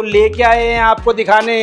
तो लेके आए हैं आपको दिखाने।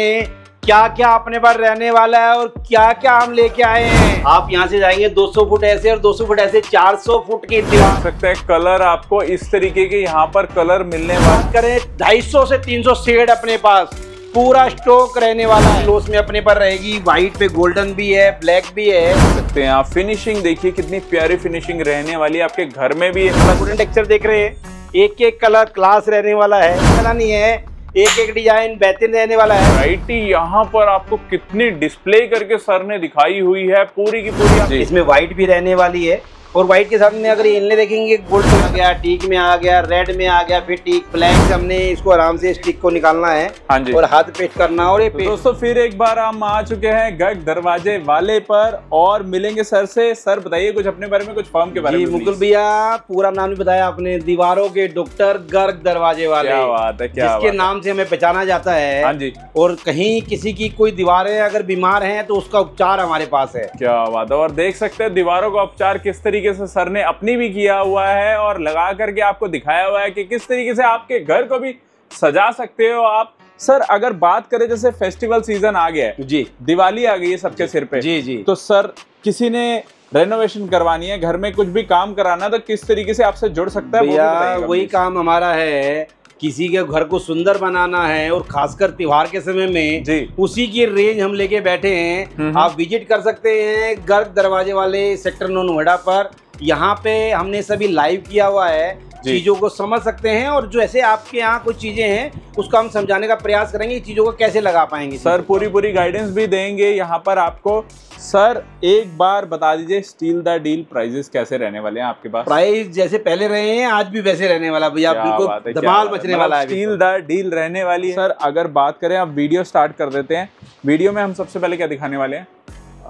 क्या क्या अपने पास रहने वाला है और क्या क्या हम लेके आए हैं? आप यहाँ से जाएँगे 200 फुट ऐसे और 200 फुट ऐसे 400 फुट की दीवार सकते हैं कलर आपको इस तरीके के यहाँ पर कलर मिलने वाले। बात करें 250 से 300 शेड अपने पास। पूरा स्टॉक रहने वाला है। लोस में अपने पर रहेगी। व्हाइट पे गोल्डन भी है ब्लैक भी है। सकते हैं आप फिनिशिंग देखिए कितनी प्यारी फिनिशिंग रहने वाली है। आपके घर में भी वुडन टेक्सचर देख रहे हैं। एक एक कलर क्लास रहने वाला है। नहीं है एक एक डिज़ाइन बेहतरीन रहने वाला है। वैरायटी यहाँ पर आपको कितनी डिस्प्ले करके सर ने दिखाई हुई है पूरी की पूरी इसमें व्हाइट भी रहने वाली है। और व्हाइट के साथ में अगर इनले देखेंगे गोल्ड में आ गया टीक में आ गया रेड में आ गया फिर टीक ब्लैक हमने इसको आराम से स्टिक को निकालना है हाँ जी। और हाथ पेस्ट करना और ये तो दोस्तों फिर एक बार हम आ चुके हैं गर्ग दरवाजे वाले पर और मिलेंगे सर से। सर बताइए कुछ अपने बारे में कुछ फॉर्म के बारे में मुकुल भैया पूरा नाम भी बताया आपने दीवारों के डॉक्टर गर्ग दरवाजे वाले। क्या बात है क्या जिसके नाम से हमें पहचाना जाता है हाँ जी। और कहीं किसी की कोई दीवारें अगर बीमार है तो उसका उपचार हमारे पास है। क्या बात है और देख सकते हैं दीवारों का उपचार किस तरीके से सर ने अपनी भी किया हुआ है और लगा करके आपको दिखाया हुआ है कि किस तरीके से आपके घर को भी सजा सकते हो आप। सर अगर बात करें जैसे फेस्टिवल सीज़न आ गया है जी। दिवाली आ गई है सबके सिर पे जी जी। तो सर किसी ने रेनोवेशन करवानी है घर में कुछ भी काम कराना तो किस तरीके से आपसे जुड़ सकता है वही काम हमारा है किसी के घर को सुंदर बनाना है और खासकर त्योहार के समय में उसी की रेंज हम लेके बैठे हैं। हम्म। आप विज़िट कर सकते हैं गर्ग दरवाजे वाले सेक्टर नौ नोएडा पर। यहाँ पे हमने सभी लाइव किया हुआ है चीज़ों को समझ सकते हैं और जो ऐसे आपके यहाँ कुछ चीज़ें हैं उसको हम समझाने का प्रयास करेंगे चीज़ों को कैसे लगा पाएँगे? सर पूरी पूरी गाइडेंस भी देंगे। यहाँ पर आपको सर एक बार बता दीजिए स्टील द डील प्राइजेस कैसे रहने वाले हैं आपके पास? प्राइस जैसे पहले रहे हैं आज भी वैसे रहने वाला भैया बिल्कुल धमाल बचने मतलब वाला है स्टील द डील रहने वाली है। सर अगर बात करें आप वीडियो स्टार्ट कर देते हैं। वीडियो में हम सबसे पहले क्या दिखाने वाले हैं?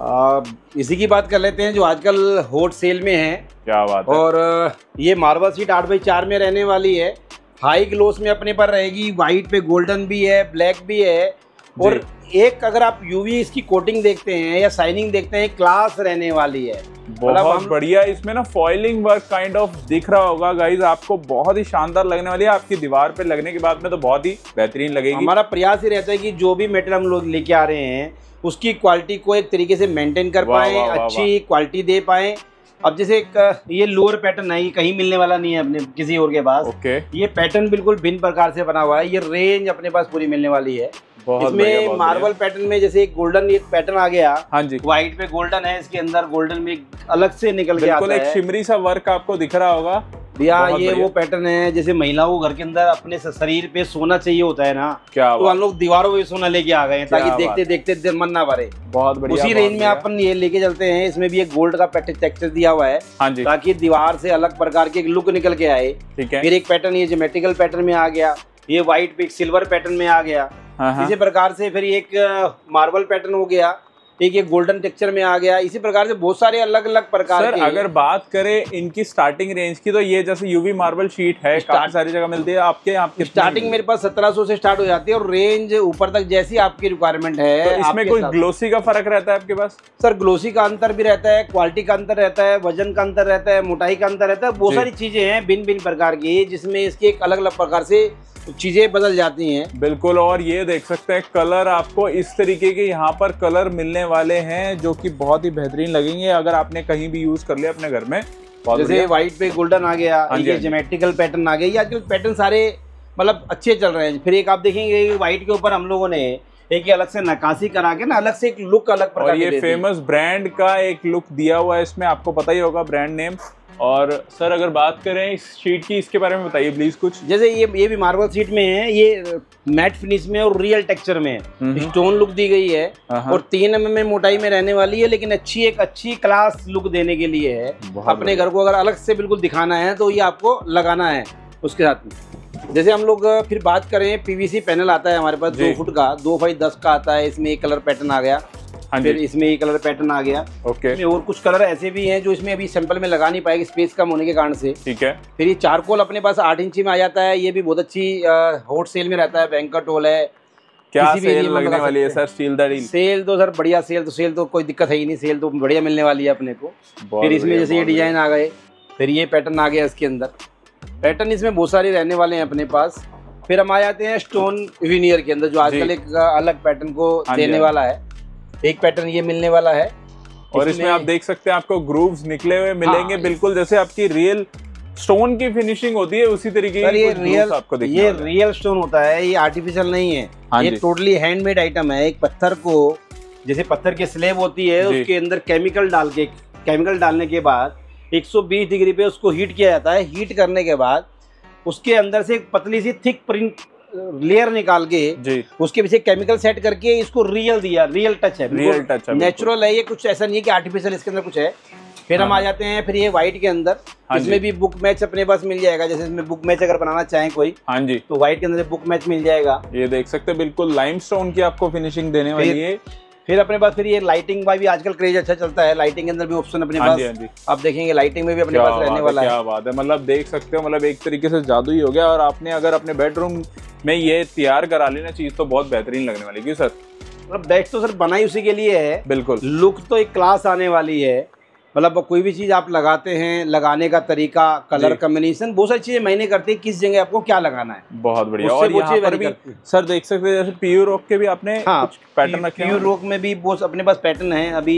आ, इसी की बात कर लेते हैं जो आजकल होट सेल में है। क्या बात है। और ये मार्बल सीट आठ बाई चार में रहने वाली है। हाई ग्लोस में अपने पर रहेगी वाइट पे गोल्डन भी है ब्लैक भी है। और एक अगर आप यूवी इसकी कोटिंग देखते हैं या साइनिंग देखते हैं क्लास रहने वाली है। बहुत मतलब बढ़िया इसमें ना फॉइलिंग वर्क काइंड ऑफ़ दिख रहा होगा गाइज़ आपको बहुत ही शानदार लगने वाली है। आपकी दीवार पे लगने के बाद में तो बहुत ही बेहतरीन लगेगी। हमारा प्रयास ही रहता है कि जो भी मेटेरियल हम लोग लेके आ रहे हैं उसकी क्वालिटी को एक तरीके से मेंटेन कर पाए अच्छी क्वालिटी दे पाए अब जैसे एक ये लोअर पैटर्न है ये कहीं मिलने वाला नहीं है अपने किसी और के पास। ओके ये पैटर्न बिल्कुल भिन्न प्रकार से बना हुआ है। ये रेंज अपने पास पूरी मिलने वाली है। इसमें मार्बल पैटर्न में जैसे एक गोल्डन एक पैटर्न आ गया। हाँ जी। व्हाइट पे गोल्डन है इसके अंदर गोल्डन में अलग से निकल के आता एक शिमरी सा वर्क आपको दिख रहा होगा। भैया ये वो पैटर्न है जैसे महिलाओं को घर के अंदर अपने शरीर पे सोना चाहिए होता है ना क्या तो हम लोग दीवारों पे सोना लेके आ गए ताकि देखते देखते मन ना भरे। बहुत बढ़िया उसी रेंज में अपन ये लेके चलते हैं इसमें भी एक गोल्ड का टेक्सचर दिया हुआ है हाँ जी। ताकि दीवार से अलग प्रकार के लुक निकल के आए। ठीक है। फिर एक पैटर्न ये जोमेट्रिकल पैटर्न में आ गया ये व्हाइट पे सिल्वर पैटर्न में आ गया। हाँ, हाँ। इसी प्रकार से फिर एक मार्बल पैटर्न हो गया। एक ये गोल्डन टेक्सचर में आ गया। इसी प्रकार से बहुत सारे अलग अलग प्रकार सर के अगर बात करें इनकी स्टार्टिंग रेंज की तो ये जैसे यूवी मार्बल शीट है काफ़ी सारी जगह मिलती है। आपके आपके स्टार्टिंग मेरे पास 1700 से स्टार्ट हो जाती है और रेंज ऊपर तक जैसी आपकी रिक्वायरमेंट है तो इसमें कोई ग्लोसी का फ़र्क रहता है आपके पास? सर ग्लोसी का अंतर भी रहता है क्वालिटी का अंतर रहता है वज़न का अंतर रहता है मोटाई का अंतर रहता है बहुत सारी चीज़ें हैं भिन्न भिन्न प्रकार की जिसमें इसकी एक अलग अलग प्रकार से चीज़ें बदल जाती हैं। बिल्कुल और ये देख सकते हैं कलर आपको इस तरीके के यहाँ पर कलर मिलने वाले हैं जो कि बहुत ही बेहतरीन लगेंगे अगर आपने कहीं भी यूज़ कर लिया अपने घर में जैसे व्हाइट पे गोल्डन आ गया हाँ ये जोमेट्रिकल हाँ पैटर्न आ गया ये आजकल पैटर्न सारे मतलब अच्छे चल रहे हैं। फिर एक आप देखेंगे व्हाइट के ऊपर हम लोगों ने एक ही अलग से नकाशी करा के ना अलग से एक लुक अलग और ये फ़ेमस ब्रांड का एक लुक दिया हुआ है इसमें आपको पता ही होगा ब्रांड नेम और सर अगर बात करें इस शीट की इसके बारे में बताइए प्लीज़ कुछ। जैसे ये ये भी मार्बल शीट में है ये मैट फिनिश में और रियल टेक्सचर में स्टोन लुक दी गई है और तीन एम में मोटाई में रहने वाली है लेकिन अच्छी एक अच्छी क्लास लुक देने के लिए है। अपने घर को अगर अलग से बिल्कुल दिखाना है तो ये आपको लगाना है उसके साथ में। जैसे हम लोग फिर बात करें पीवीसी पैनल आता है हमारे पास दो फुट का दो फाइव दस का आता है इसमें एक कलर पैटर्न आ गया। हाँ फिर इसमें ये कलर पैटर्न आ गया। ओके। इसमें और कुछ कलर ऐसे भी हैं जो इसमें अभी सैंपल में लगा नहीं पाएगी स्पेस कम होने के कारण से। ठीक है। फिर ये चारकोल अपने पास आठ इंची में आ जाता है ये भी बहुत अच्छी हॉट सेल में रहता है बैंकट होल है। क्या सेल लगने वाली है सर स्टील डील सेल तो सर बढ़िया सेल तो सेल तो कोई दिक्कत है ही नहीं सेल तो बढ़िया मिलने वाली है अपने को। फिर इसमें जैसे ये डिज़ाइन आ गए फिर ये पैटर्न आ गया इसके अंदर। पैटर्न इसमें बहुत सारे रहने वाले हैं अपने पास। फिर हम आ जाते हैं स्टोन विनियर के अंदर जो आजकल एक अलग पैटर्न को हाँ देने हाँ वाला है। एक पैटर्न ये मिलने वाला है। और इसमें आप देख सकते हैं आपको ग्रूव्स निकले हुए मिलेंगे हाँ, बिल्कुल जैसे आपकी रियल स्टोन की फिनिशिंग होती है उसी तरीके की ये रियल आपको ये रियल स्टोन होता है ये आर्टिफिशियल नहीं है। हाँ ये टोटली हैंडमेड आइटम है एक पत्थर को जैसे पत्थर की स्लेब होती है उसके अंदर केमिकल डाल के केमिकल डालने के बाद 120 डिग्री पे उसको हीट किया जाता है। हीट करने के बाद उसके अंदर से एक पतली सी थिक प्रिंट लेयर निकाल के उसके पीछे केमिकल सेट करके इसको रियल दिया रियल टच है रियल टच है नेचुरल है ये कुछ ऐसा नहीं है कि आर्टिफिशियल इसके अंदर कुछ है। फिर हम हाँ। आ जाते हैं फिर ये व्हाइट के अंदर। हाँ इसमें भी बुक मैच अपने पास मिल जाएगा जैसे इसमें बुक मैच अगर बनाना चाहें कोई हाँ जी। तो व्हाइट के अंदर बुक मैच मिल जाएगा। ये देख सकते हैं बिल्कुल लाइमस्टोन की आपको फिनिशिंग देने वाली है फिर अपने पास फिर ये लाइटिंग का भी आजकल क्रेज अच्छा चलता है। लाइटिंग के अंदर भी ऑप्शन अपने हाँ पास। हाँ जी। आप देखेंगे लाइटिंग में भी अपने पास रहने वाला है क्या बात है। मतलब देख सकते हो मतलब एक तरीके से जादू ही हो गया। और आपने अगर अपने बेडरूम में ये तैयार करा लेना चीज़ तो बहुत बेहतरीन लगने वाली। क्यों सर? मतलब बेस्ट तो सर बनाई उसी के लिए है। बिल्कुल। लुक तो एक क्लास आने वाली है। मतलब कोई भी चीज़ आप लगाते हैं लगाने का तरीका कलर कम्बिनेशन बहुत सारी चीज़ें मैंने करते हैं किस जगह आपको क्या लगाना है। बहुत बढ़िया। और ये यहाँ पर भी सर देख सकते हैं जैसे पीयू रोक के भी आपने हाँ पैटर्न रखे पीयू रोक में भी बहुत अपने पास पैटर्न है अभी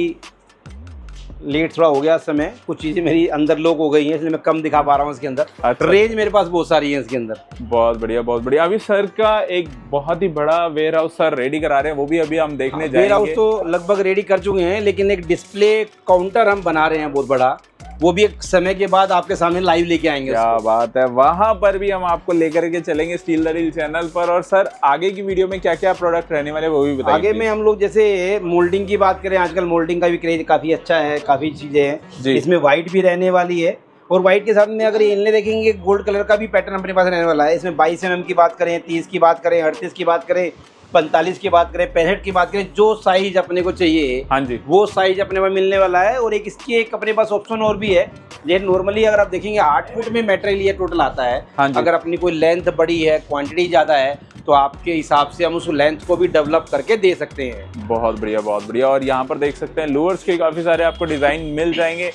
लेट थोड़ा हो गया समय। कुछ चीज़ें मेरी अंदर लोक हो गई हैं इसलिए मैं कम दिखा पा रहा हूँ इसके अंदर। अच्छा। रेंज मेरे पास बहुत सारी है इसके अंदर। बहुत बढ़िया बहुत बढ़िया। अभी सर का एक बहुत ही बड़ा वेयर हाउस सर रेडी करा रहे हैं वो भी अभी हम देखने वेयर हाउस तो लगभग रेडी कर चुके हैं लेकिन एक डिस्प्ले काउंटर हम बना रहे हैं बहुत बड़ा। वो भी एक समय के बाद आपके सामने लाइव लेके आएँगे क्या बात है। वहाँ पर भी हम आपको लेकर के चलेंगे स्टील दरील चैनल पर। और सर आगे की वीडियो में क्या क्या प्रोडक्ट रहने वाले वो भी बताइए आगे में हम लोग जैसे मोल्डिंग की बात करें आजकल मोल्डिंग का भी क्रेज काफ़ी अच्छा है काफ़ी चीज़ें हैं। इसमें व्हाइट भी रहने वाली है। और व्हाइट के साथ में अगर इनले देखेंगे गोल्ड कलर का भी पैटर्न अपने पास रहने वाला है। इसमें बाईस एम की बात करें तीस की बात करें अड़तीस की बात करें पैंतालीस की बात करें पैंसठ की बात करें जो साइज़ अपने को चाहिए हाँ जी। वो साइज़ अपने पास मिलने वाला है और एक इसकी एक अपने पास ऑप्शन और भी है। ये नॉर्मली अगर आप देखेंगे आठ फुट में मेटेरियल ये टोटल आता है। हाँ जी। अगर अपनी कोई लेंथ बड़ी है क्वांटिटी ज़्यादा है तो आपके हिसाब से हम उस लेंथ को भी डेवलप करके दे सकते हैं। बहुत बढ़िया बहुत बढ़िया। और यहाँ पर देख सकते हैं लोअर्स के काफ़ी सारे आपको डिज़ाइन मिल जाएँगे।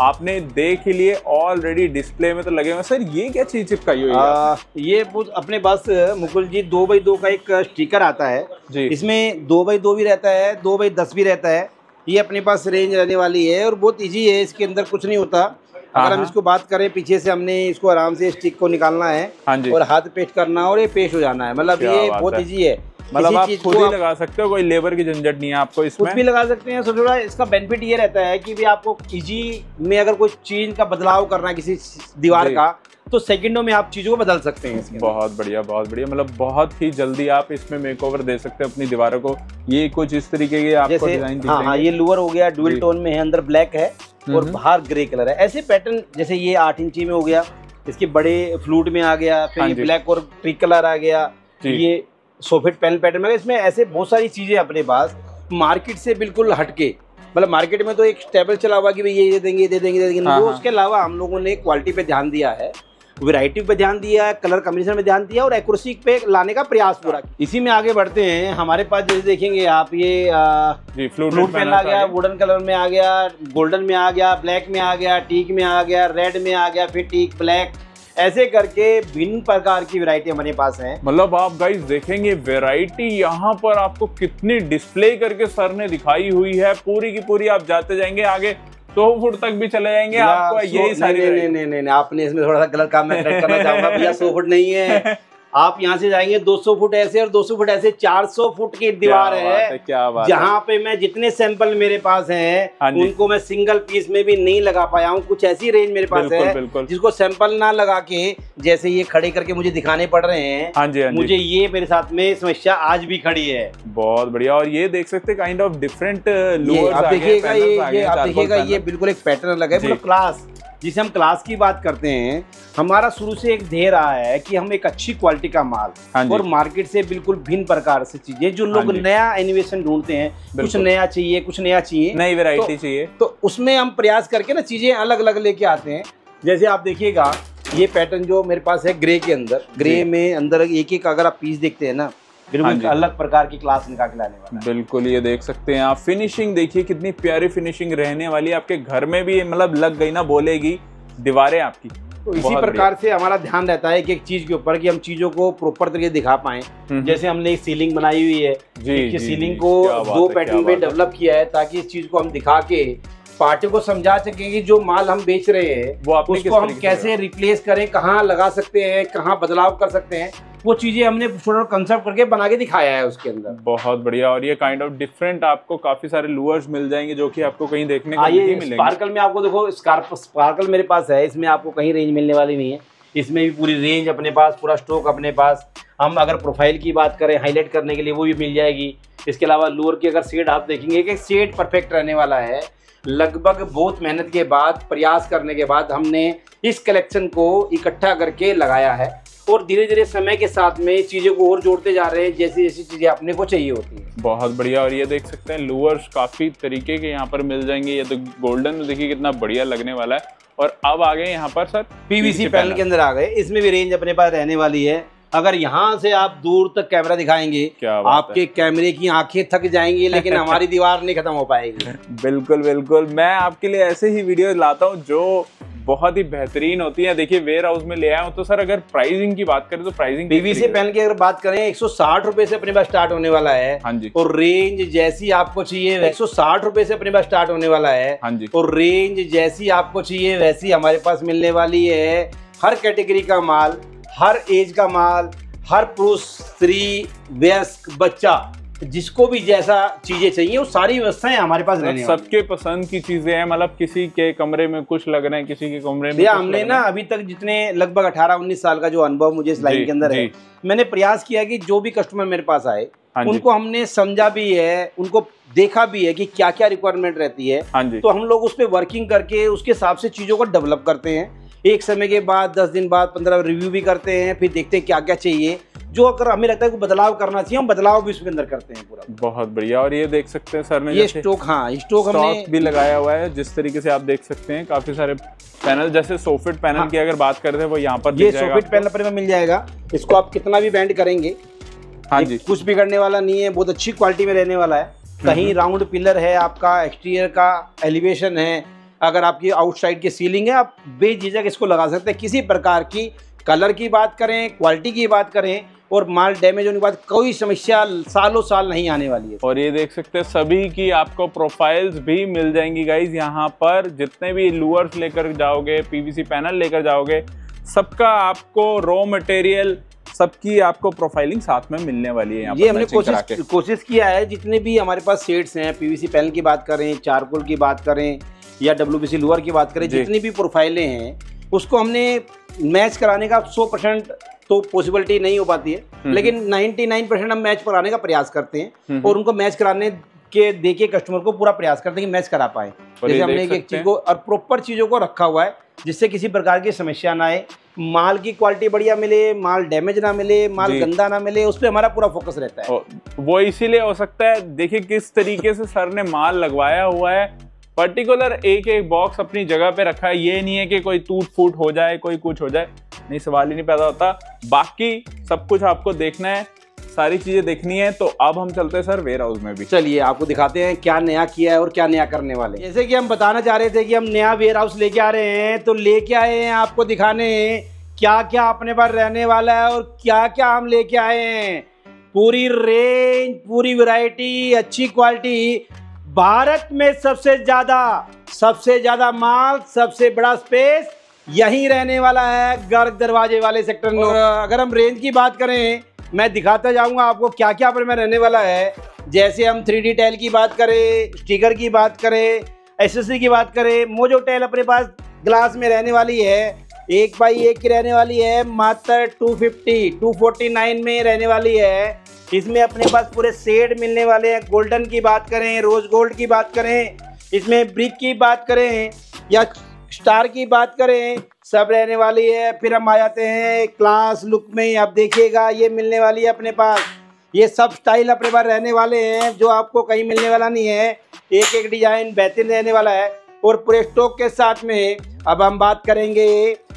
आपने देख ही लिए ऑलरेडी डिस्प्ले में तो लगे हुए सर ये क्या चीज़ चिपकाई हुई है? ये अपने पास मुकुल जी दो बाई दो का एक स्टिकर आता है। जी। इसमें दो बाई दो भी रहता है दो बाई दस भी रहता है। ये अपने पास रेंज रहने वाली है और बहुत इजी है इसके अंदर कुछ नहीं होता। अगर हम हाँ। इसको बात करें पीछे से हमने इसको आराम से स्टिक को निकालना है हाँ और हाथ पेस्ट करना और ये पेस्ट हो जाना है। मतलब ये बहुत ईजी इजी है। मतलब आप खुद ही लगा सकते हो कोई लेबर की झंझट नहीं है आपको कुछ इसमें। भी लगा सकते हैं। सोचो थोड़ा इसका बेनिफिट ये रहता है कि भी आपको इजी में अगर कोई चीज़ का बदलाव करना है किसी दीवार का तो सेकंडों में आप चीज़ों को बदल सकते हैं इसके बहुत बढ़िया बहुत बढ़िया। मतलब बहुत ही जल्दी आप इसमें मेकओवर दे सकते हो अपनी दीवारों को। ये कुछ इस तरीके के आपको डिज़ाइन हाँ हाँ ये लोअर हो गया डुअल टोन में है अंदर ब्लैक है और हम्म। बाहर ग्रे कलर है। ऐसे पैटर्न जैसे ये आठ इंची में हो गया इसके बड़े फ्लूट में आ गया फिर हाँ ये ब्लैक और ट्रिक कलर आ गया ये सोफिट पैनल पैटर्न में इसमें ऐसे बहुत सारी चीज़ें अपने पास मार्केट से बिल्कुल हटके। मतलब मार्केट में तो एक स्टेबल चला हुआ कि भाई ये ये देंगे ये दे देंगे दे देंगे। हाँ, वो हाँ। उसके अलावा हम लोगों ने क्वालिटी पे ध्यान दिया है। वैरायटी पे ध्यान दिया है कलर कम्बिनेशन पे ध्यान दिया और एक्यूरेसी पे लाने का प्रयास पूरा किया। इसी में आगे बढ़ते हैं। हमारे पास जैसे देखेंगे आप ये फ्लूट पेन आ गया वुडन कलर में आ गया गोल्डन में आ गया ब्लैक में आ गया टीक में आ गया रेड में आ गया फिर टीक ब्लैक ऐसे करके भिन्न प्रकार की वैरायटी हमारे पास है। मतलब आप गाइस देखेंगे वैरायटी यहाँ पर आपको कितनी डिस्प्ले करके सर ने दिखाई हुई है। पूरी की पूरी आप जाते जाएँगे आगे सौ फुट तक भी चले जाएँगे आपको यही सारी नहीं, नहीं नहीं आपने इसमें थोड़ा सा गलत काम मैं करना चाहूँगा भैया सौ फुट नहीं है। आप यहाँ से जाएँगे 200 फुट ऐसे और 200 फुट ऐसे 400 फुट की दीवार है क्या बात है। जहाँ पे मैं जितने सैंपल मेरे पास हाँ हैं उनको मैं सिंगल पीस में भी नहीं लगा पाया हूँ। कुछ ऐसी रेंज मेरे पास बिल्कुल है बिल्कुल। जिसको सैंपल ना लगा के जैसे ये खड़े करके मुझे दिखाने पड़ रहे हैं। हाँ जी हाँ मुझे ये मेरे साथ में समस्या आज भी खड़ी है। बहुत बढ़िया। और ये देख सकते काइंड ऑफ़ डिफरेंट आप देखिएगा ये आप देखिएगा ये बिल्कुल एक पैटर्न लगा है क्लास जिसे हम क्लास की बात करते हैं हमारा शुरू से एक ध्येय रहा है कि हम एक अच्छी क्वालिटी का माल हाँ और मार्केट से बिल्कुल भिन्न प्रकार से चीज़ें जो लोग हाँ नया इनोवेशन ढूंढते हैं कुछ नया चाहिए कुछ नया चाहिए नई वैरायटी चाहिए। तो उसमें हम प्रयास करके ना चीज़ें अलग अलग लेके आते हैं। जैसे आप देखिएगा ये पैटर्न जो मेरे पास है ग्रे के अंदर। ग्रे में अंदर एक एक अगर आप पीस देखते हैं ना बिल्कुल हाँ अलग प्रकार की क्लास निकाल के लाने वाला बिल्कुल ये देख सकते हैं आप। फिनिशिंग देखिए कितनी प्यारी फिनिशिंग रहने वाली है। आपके घर में भी मतलब लग गई ना बोलेगी दीवारें आपकी। तो इसी प्रकार से हमारा ध्यान रहता है कि एक चीज़ के ऊपर कि हम चीज़ों को प्रॉपर तरीके दिखा पाए। जैसे हमने एक सीलिंग बनाई हुई है जी, जी, सीलिंग को दो पैटर्न में डेवलप किया है ताकि इस चीज़ को हम दिखा के पार्टी को समझा सके कि जो माल हम बेच रहे हैं वो आप उसको हम कैसे रिप्लेस करें कहाँ लगा सकते हैं कहाँ बदलाव कर सकते हैं वो चीज़ें हमने छोटा कंसेप्ट करके बना के दिखाया है उसके अंदर। बहुत बढ़िया और ये काइंड ऑफ़ डिफरेंट आपको काफ़ी सारे लुअर्स मिल जाएँगे जो कि आपको कहीं देखने को नहीं मिलेंगे। स्पार्कल में आपको देखो स्पार्कल मेरे पास है इसमें आपको कहीं रेंज मिलने वाली नहीं है। इसमें भी पूरी रेंज अपने पास, पूरा स्टॉक अपने पास। हम अगर प्रोफ़ाइल की बात करें हाईलाइट करने के लिए वो भी मिल जाएगी। इसके अलावा लोअर की अगर सेट आप देखेंगे, कि सेट परफेक्ट रहने वाला है। लगभग बहुत मेहनत के बाद, प्रयास करने के बाद हमने इस कलेक्शन को इकट्ठा करके लगाया है। और धीरे धीरे समय के साथ में चीज़ों को और जोड़ते जा रहे हैं जैसी जैसी चीज़ें अपने को चाहिए होती है। बहुत बढ़िया। और ये देख सकते हैं लोअर्स काफ़ी तरीके के यहाँ पर मिल जाएँगे। ये तो गोल्डन देखिए कितना बढ़िया लगने वाला है। और अब आ गए यहाँ पर सर पीवीसी पैनल के अंदर आ गए। इसमें भी रेंज अपने पास रहने वाली है। अगर यहाँ से आप दूर तक कैमरा दिखाएँगे क्या आपके कैमरे की आँखें थक जाएँगी लेकिन हमारी दीवार नहीं खत्म हो पाएगी। बिल्कुल बिल्कुल। मैं आपके लिए ऐसे ही वीडियो लाता हूँ जो बहुत ही बेहतरीन होती है। देखिए वेयर हाउस में ले आया हूँ तो सर अगर प्राइसिंग की बात करें तो प्राइसिंग पीवीसी पेन की अगर बात करें एक सौ से अपने पास स्टार्ट होने वाला है। हाँ जी। और रेंज जैसी आपको चाहिए एक सौ से अपने पास स्टार्ट होने वाला है। हाँ जी। और रेंज जैसी आपको चाहिए वैसी हमारे पास मिलने वाली है। हर कैटेगरी का माल हर एज का माल हर पुरुष स्त्री वयस्क बच्चा जिसको भी जैसा चीज़ें चाहिए वो सारी व्यवस्थाएँ हमारे पास रहने सबके पसंद की चीज़ें हैं मतलब किसी के कमरे में कुछ लग रहे हैं किसी के कमरे में हमने ना अभी तक जितने लगभग 18-19 साल का जो अनुभव मुझे इस लाइन के अंदर है मैंने प्रयास किया कि जो भी कस्टमर मेरे पास आए हाँ उनको हमने समझा भी है उनको देखा भी है कि क्या क्या रिक्वायरमेंट रहती है। हाँ तो हम लोग उस पर वर्किंग करके उसके हिसाब से चीज़ों को डेवलप करते हैं। एक समय के बाद दस दिन बाद पंद्रह रिव्यू भी करते हैं फिर देखते हैं क्या क्या चाहिए। जो अगर हमें लगता है कि बदलाव करना चाहिए हम बदलाव भी उसके अंदर करते हैं पूरा। बहुत बढ़िया। और ये देख सकते हैं सर ने ये स्टॉक हाँ स्टॉक हमने भी लगाया हुआ है जिस तरीके से आप देख सकते हैं काफ़ी सारे पैनल जैसे सोफिट पैनल हाँ, की अगर बात करते हैं वो यहाँ पर ये सोफिट पैनल पर मिल जाएगा। इसको आप कितना भी बैंड करेंगे हाँ जी। कुछ बिगड़ने वाला नहीं है बहुत अच्छी क्वालिटी में रहने वाला है। कहीं राउंड। पिलर है आपका एक्सटीरियर का एलिवेशन है अगर आपकी आउटसाइड की सीलिंग है आप बेझिझक इसको लगा सकते हैं। किसी प्रकार की कलर की बात करें क्वालिटी की बात करें और माल डैमेज होने के बाद कोई समस्या सालों साल नहीं आने वाली है। और ये देख सकते हैं सभी की आपको प्रोफाइल्स भी मिल जाएँगी गाइज़ यहाँ पर जितने भी लूअर्स लेकर जाओगे पीवीसी पैनल लेकर जाओगे सबका आपको रॉ मटेरियल सबकी आपको प्रोफाइलिंग साथ में मिलने वाली है ये हमने कोशिश कोशिश किया है जितने भी हमारे पास सेट्स हैं पीवीसी पैनल की बात करें चारकोल की बात करें या डब्ल्यू बी लोअर की बात करें जितनी भी प्रोफाइलें हैं उसको हमने मैच कराने का सौ परसेंट तो पॉसिबिलिटी नहीं हो पाती है। हम्म, लेकिन 99 हम्म। परसेंट हम मैच कराने का प्रयास करते हैं हम्म, और उनको मैच कराने के देके कस्टमर को पूरा प्रयास करते हैं कि मैच करा पाए। जैसे हमने एक चीज़ को और प्रॉपर चीज़ों को रखा हुआ है जिससे किसी प्रकार की समस्या ना आए। माल की क्वालिटी बढ़िया मिले माल डैमेज ना मिले माल गंदा ना मिले उस पर हमारा पूरा फोकस रहता है। वो इसीलिए हो सकता है देखिए किस तरीके से सर ने माल लगवाया हुआ है पर्टिकुलर एक एक बॉक्स अपनी जगह पे रखा है। ये नहीं है कि कोई टूट फूट हो जाए, कोई कुछ हो जाए। नहीं, सवाल ही नहीं पैदा होता। बाकी सब कुछ आपको देखना है, सारी चीज़ें देखनी है तो अब हम चलते हैं, सर वेयर हाउस में भी। चलिए, आपको दिखाते हैं क्या नया किया है और क्या नया करने वाले जैसे कि हम बताना चाह रहे थे कि हम नया वेयर हाउस लेके आ रहे हैं तो लेके आए हैं आपको दिखाने क्या क्या अपने पास रहने वाला है और क्या क्या हम लेके आए हैं। पूरी रेंज पूरी वैरायटी अच्छी क्वालिटी भारत में सबसे ज़्यादा सबसे ज़्यादा माल, सबसे बड़ा स्पेस यहीं रहने वाला है गर्ग दरवाजे वाले सेक्टर में। अगर हम रेंज की बात करें, मैं दिखाता जाऊँगा आपको क्या क्या पर में रहने वाला है। जैसे हम थ्री डी टैल की बात करें स्टिकर की बात करें एसेसरी की बात करें मोजो टैल अपने पास ग्लास में रहने वाली है। एक बाई एक की रहने वाली है, मात्र 250 249 में रहने वाली है। इसमें अपने पास पूरे सेड मिलने वाले हैं। गोल्डन की बात करें, रोज गोल्ड की बात करें, इसमें ब्रिक की बात करें या स्टार की बात करें, सब रहने वाली है। फिर हम आ जाते हैं क्लास लुक में। आप देखिएगा, ये मिलने वाली है अपने पास। ये सब स्टाइल अपने पास रहने वाले हैं, जो आपको कहीं मिलने वाला नहीं है। एक एक डिज़ाइन बेहतरीन रहने वाला है। और पूरे स्टॉक के साथ में अब हम बात करेंगे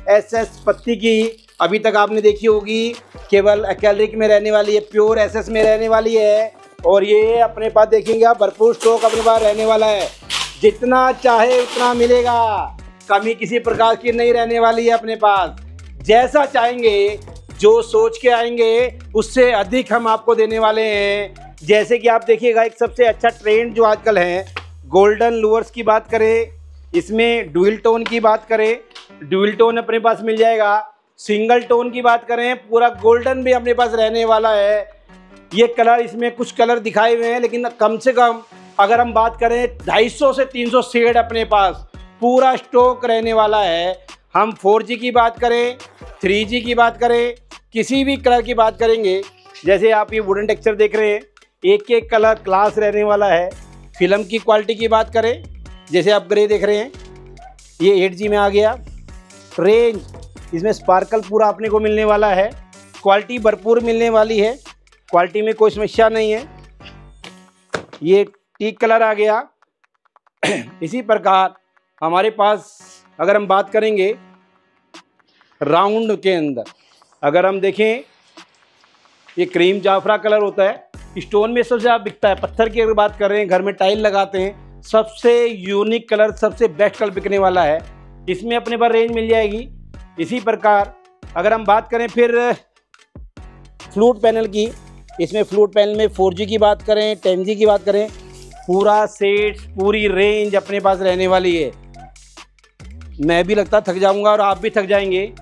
एस एस पत्ती की। अभी तक आपने देखी होगी, केवल एक्रेलिक में रहने वाली है, प्योर एस एस में रहने वाली है। और ये अपने पास देखेंगे आप, भरपूर स्टॉक अपने पास रहने वाला है। जितना चाहे उतना मिलेगा। कमी किसी प्रकार की नहीं रहने वाली है अपने पास। जैसा चाहेंगे, जो सोच के आएँगे, उससे अधिक हम आपको देने वाले हैं। जैसे कि आप देखिएगा, एक सबसे अच्छा ट्रेंड जो आजकल है गोल्डन लूअर्स की बात करें, इसमें डुअल टोन की बात करें डुअल टोन अपने पास मिल जाएगा। सिंगल टोन की बात करें, पूरा गोल्डन भी अपने पास रहने वाला है। ये कलर, इसमें कुछ कलर दिखाए हुए हैं, लेकिन कम से कम अगर हम बात करें 250 से 300 शेड अपने पास, पूरा स्टॉक रहने वाला है। हम 4G की बात करें 3G की बात करें, किसी भी कलर की बात करेंगे, जैसे आप ये वुडन टेक्सचर देख रहे हैं, एक एक कलर क्लास रहने वाला है। फ़िल्म की क्वालिटी की बात करें, जैसे आप ग्रे देख रहे हैं, ये एट जी में आ गया। रेंज इसमें स्पार्कल पूरा अपने को मिलने वाला है। क्वालिटी भरपूर मिलने वाली है। क्वालिटी में कोई समस्या नहीं है। ये टीक कलर आ गया। इसी प्रकार हमारे पास अगर हम बात करेंगे राउंड के अंदर, अगर हम देखें, ये क्रीम जाफरा कलर होता है। स्टोन में सबसे ज़्यादा बिकता है। पत्थर की अगर बात कर रहे हैं, घर में टाइल लगाते हैं, सबसे यूनिक कलर, सबसे बेस्ट कलर बिकने वाला है। इसमें अपने पर रेंज मिल जाएगी। इसी प्रकार, अगर हम बात करें फिर, फ्लूट पैनल की, इसमें फ्लूट पैनल में फोर की बात करें, टेन की बात करें, पूरा सेट पूरी रेंज अपने पास रहने वाली है। मैं भी लगता थक जाऊँगा और आप भी थक जाएँगे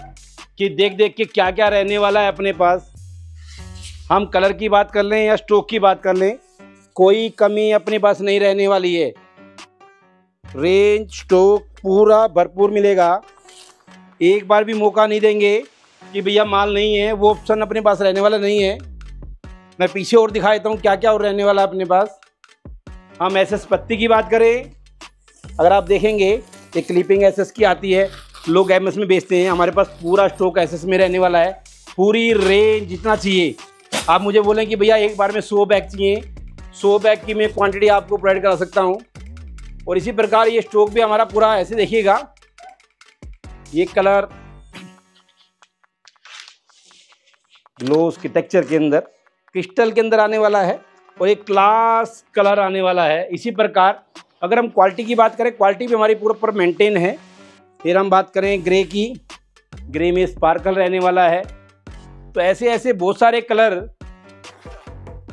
कि देख देख के क्या क्या रहने वाला है अपने पास। हम कलर की बात कर लें या स्टॉक की बात कर लें, कोई कमी अपने पास नहीं रहने वाली है। रेंज, स्टोक पूरा भरपूर मिलेगा। एक बार भी मौका नहीं देंगे कि भैया माल नहीं है, वो ऑप्शन अपने पास रहने वाला नहीं है। मैं पीछे और दिखा देता हूँ क्या क्या और रहने वाला है अपने पास। हम एस एस पत्ती की बात करें, अगर आप देखेंगे, एक क्लिपिंग एस की आती है, लोग एम में बेचते हैं, हमारे पास पूरा स्टॉक एस में रहने वाला है। पूरी रेंज जितना चाहिए। आप मुझे बोलें कि भैया एक बार में सौ बैग चाहिए, सौ बैग की मैं क्वांटिटी आपको प्रोवाइड करा सकता हूँ। और इसी प्रकार ये स्टॉक भी हमारा पूरा, ऐसे देखिएगा ये कलर ग्लोस के टेक्चर के अंदर, क्रिस्टल के अंदर आने वाला है और एक क्लास कलर आने वाला है। इसी प्रकार, अगर हम क्वालिटी की बात करें, क्वालिटी भी हमारी पूरा पर मेंटेन है। फिर हम बात करें ग्रे की, ग्रे में स्पार्कल रहने वाला है। तो ऐसे ऐसे बहुत सारे कलर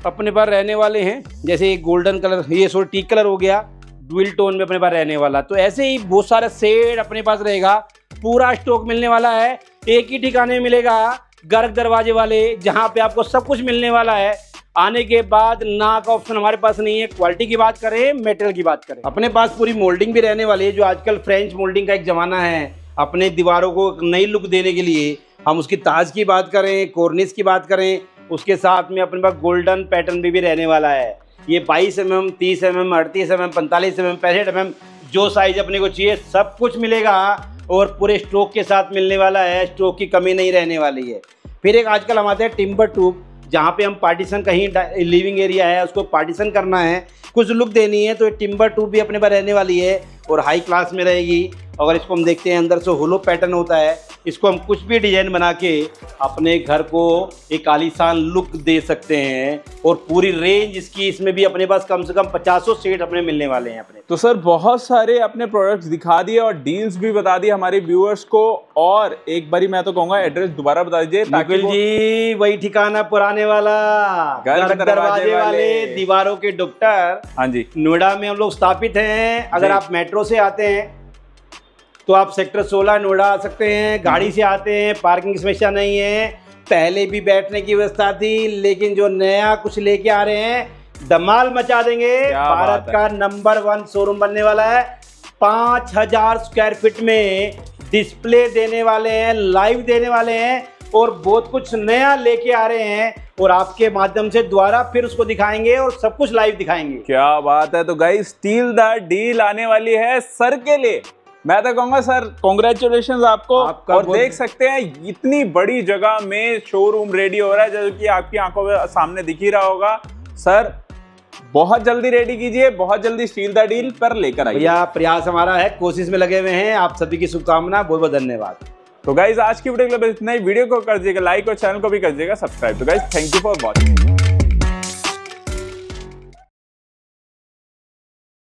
अपने पास रहने वाले हैं। जैसे गोल्डन कलर, ये सो टी कलर हो गया, डुअल टोन में अपने पास रहने वाला। तो ऐसे ही बहुत सारा शेड अपने पास रहेगा। पूरा स्टॉक मिलने वाला है। एक ही ठिकाने मिलेगा गर्ग दरवाजे वाले जहाँ पे आपको सब कुछ मिलने वाला है। आने के बाद ना का ऑप्शन हमारे पास नहीं है। क्वालिटी की बात करें मेटेरियल की बात करें। अपने पास पूरी मोल्डिंग भी रहने वाली है जो आजकल फ्रेंच मोल्डिंग का एक ज़माना है। अपने दीवारों को नई लुक देने के लिए हम उसकी ताज की बात करें कोर्निस की बात करें उसके साथ में अपने पास गोल्डन पैटर्न भी, भी रहने वाला है। ये बाईस एम एम तीस एम एम अड़तीस एम एम पैंतालीस एम एम पैंसठ एम एम जो साइज़ अपने को चाहिए सब कुछ मिलेगा। और पूरे स्ट्रोक के साथ मिलने वाला है स्ट्रोक की कमी नहीं रहने वाली है। फिर एक आजकल हम आते हैं टिम्बर टूब जहाँ पे हम पार्टीशन कहीं लिविंग एरिया है, उसको पार्टीशन करना है। कुछ लुक देनी है तो टिम्बर टूब भी अपने पर रहने वाली है। और हाई क्लास में रहेगी। अगर इसको हम देखते हैं अंदर से होलो पैटर्न होता है इसको हम कुछ भी डिज़ाइन बना के अपने घर को एक आलीशान लुक दे सकते हैं और पूरी रेंज इसकी इसमें भी अपने पास कम से कम पचासों सेट अपने मिलने वाले हैं अपने। तो सर बहुत सारे अपने प्रोडक्ट्स दिखा दिए और डील्स भी बता दी हमारे व्यूअर्स को। और एक बारी मैं तो कहूँगा एड्रेस दोबारा बता दीजिए ताकि जी वही ठिकाना पुराने वाला दरवाजे वाले। दीवारों के डॉक्टर। हाँ जी। नोएडा में हम लोग स्थापित हैं। अगर आप मेट्रो से आते हैं। तो आप सेक्टर 16 नोएडा आ सकते हैं गाड़ी से आते हैं पार्किंग समस्या नहीं है। पहले भी बैठने की व्यवस्था थी लेकिन जो नया कुछ लेके आ रहे हैं धमाल मचा देंगे। भारत का नंबर वन शोरूम बनने वाला है। पाँच हज़ार स्क्वायर फीट में डिस्प्ले देने वाले हैं लाइव देने वाले हैं। और बहुत कुछ नया लेके आ रहे हैं और आपके माध्यम से द्वारा फिर उसको दिखाएँगे और सब कुछ लाइव दिखाएँगे। क्या बात है तो गाइस स्टील द डील आने वाली है सर के लिए। मैं तो कहूँगा सर कॉन्ग्रेचुलेशन आपको। और देख सकते हैं इतनी बड़ी जगह में शोरूम रेडी हो रहा है जैसे कि आपकी आँखों में सामने दिख ही रहा होगा। सर बहुत जल्दी रेडी कीजिए बहुत जल्दी स्टील द डील पर लेकर आइए। भैया प्रयास हमारा है कोशिश में लगे हुए हैं। आप सभी की शुभकामना बहुत बहुत धन्यवाद। तो गाइज़ आज की वीडियो के लिए इतना ही। वीडियो को कर दीजिएगा लाइक और चैनल को भी कर दीजिएगा सब्सक्राइब तो guys thank you for watching